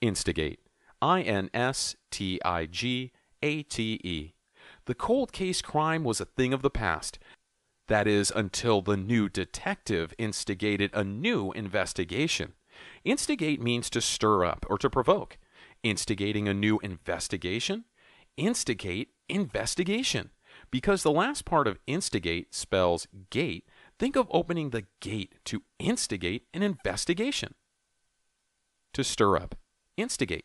Instigate. I N S T I G A T E. The cold case crime was a thing of the past. That is, until the new detective instigated a new investigation. Instigate means to stir up or to provoke. Instigating a new investigation? Instigate investigation. Because the last part of instigate spells gate, think of opening the gate to instigate an investigation. To stir up. Instigate.